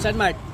Checkmate.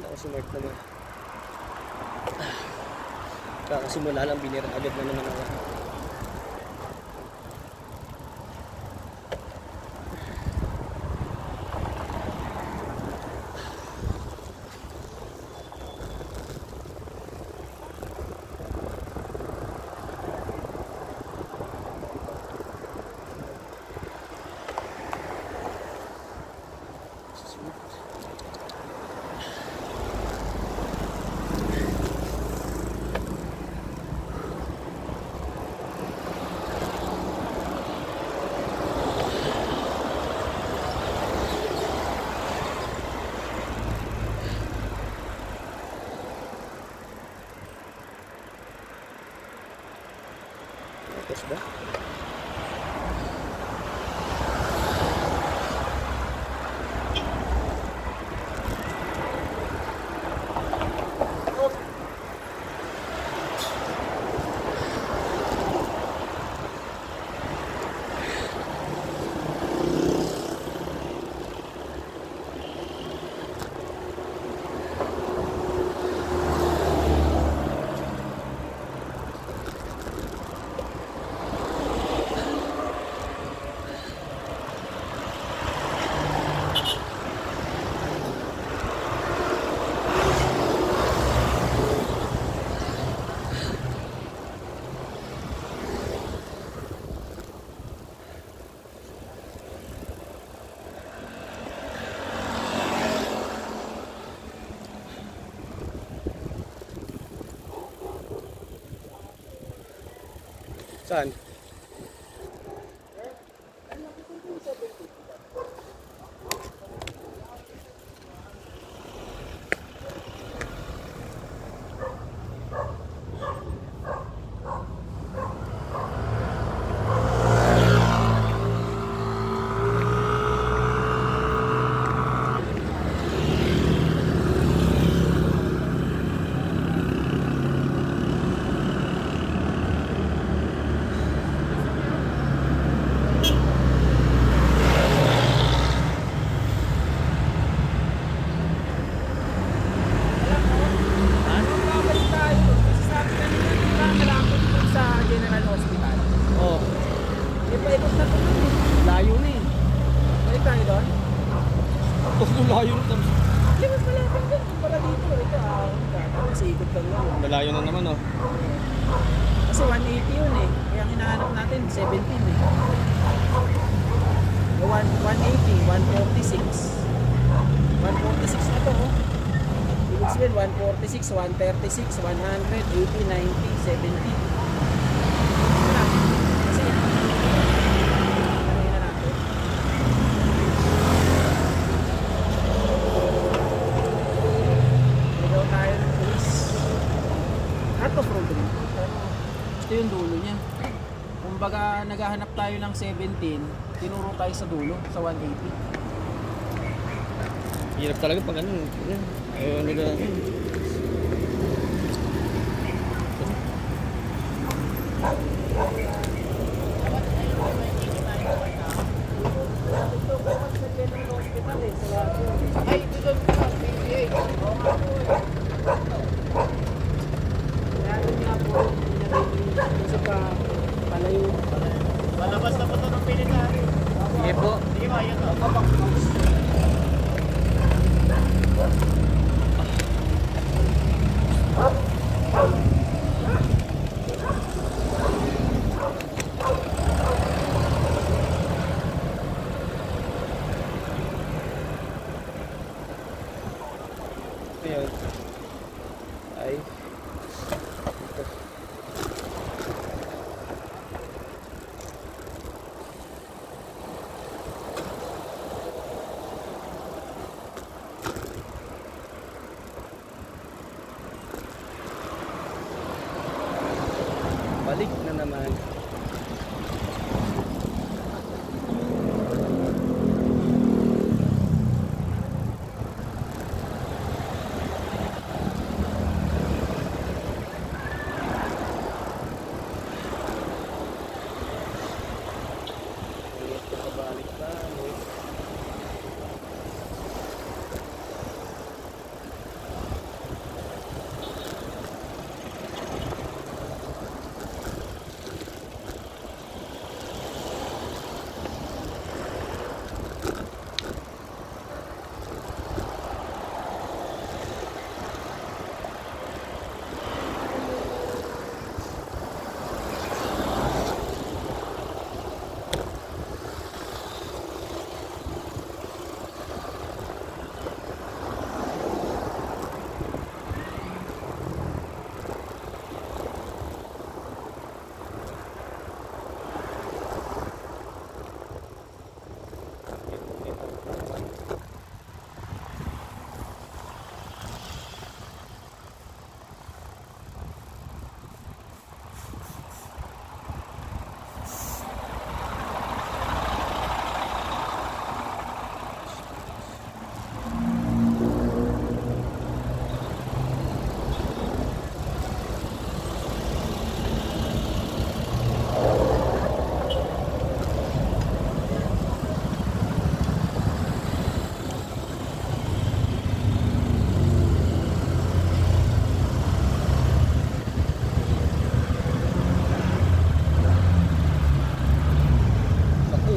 Mart? Ay, naku, si Mark naman. Kakasimula lang, binira agad na naman ako. 됐습니다. Saan? Malayo na naman oh. Kasi 180 yun eh. Kaya hinahanap natin, 17 eh. Eh, one- 180, 146. 146 na to oh. Ibig sabihin, 146, 136, 100, 80, 90, 70. Wala. Kasi, ano na natin? Ligaw tayo ng police. Cut off road rin. Ito yung dulo niya. Kumbaga, naghahanap tayo ng 17, tinuro tayo sa dulo, sa 180. Hirap talaga pag ano. Yan. Ayaw nila.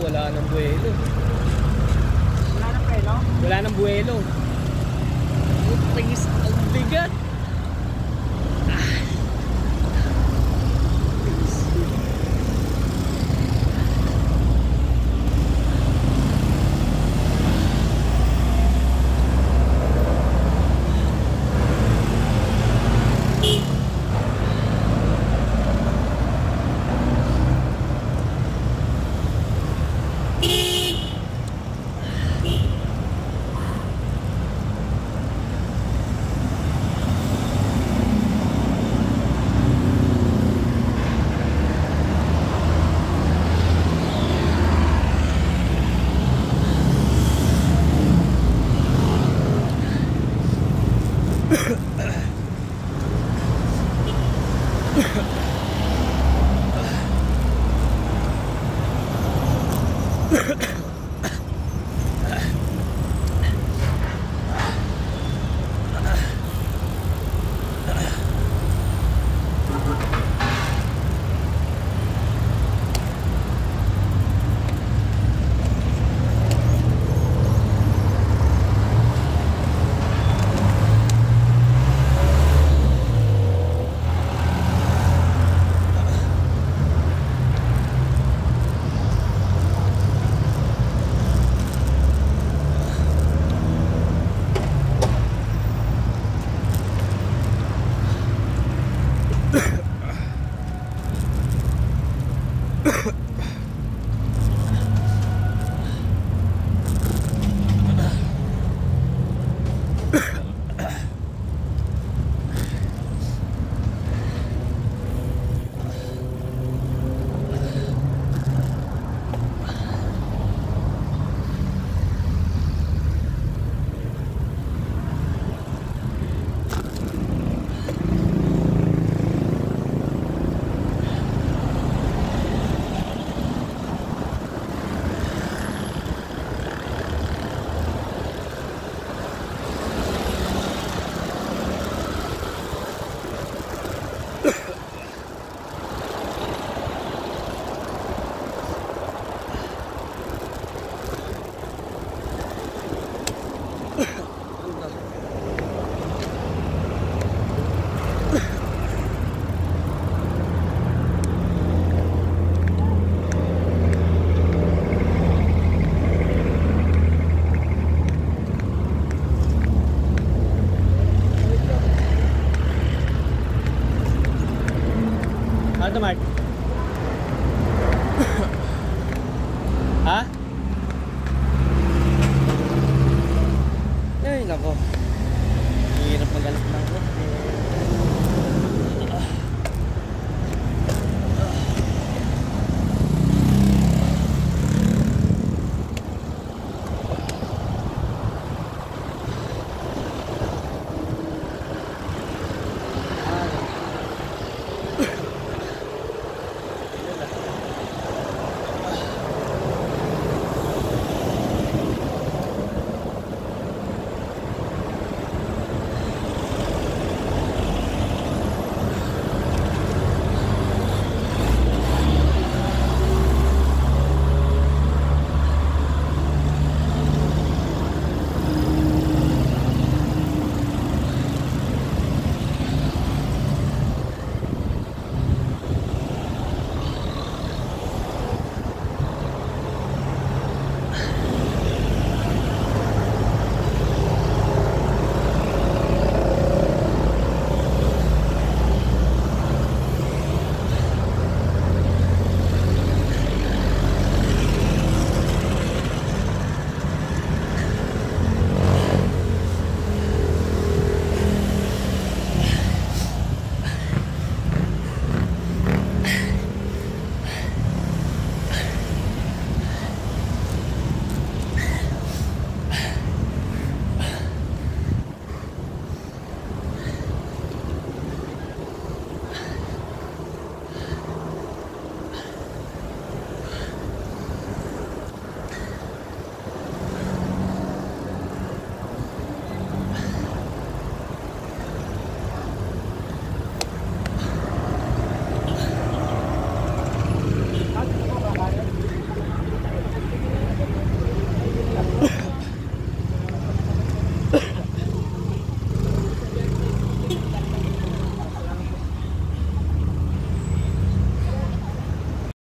wala ng buwelo. Wala ng buwelo? Wala ng buwelo. Ang tingis, ang bigat. Beep.